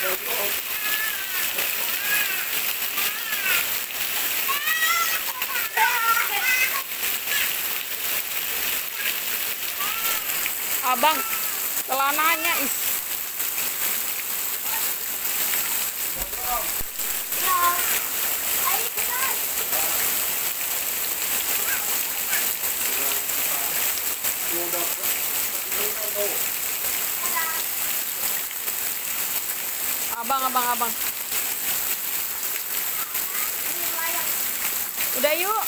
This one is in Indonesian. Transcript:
Abang, celananya is. Abang abang abang. Udah yuk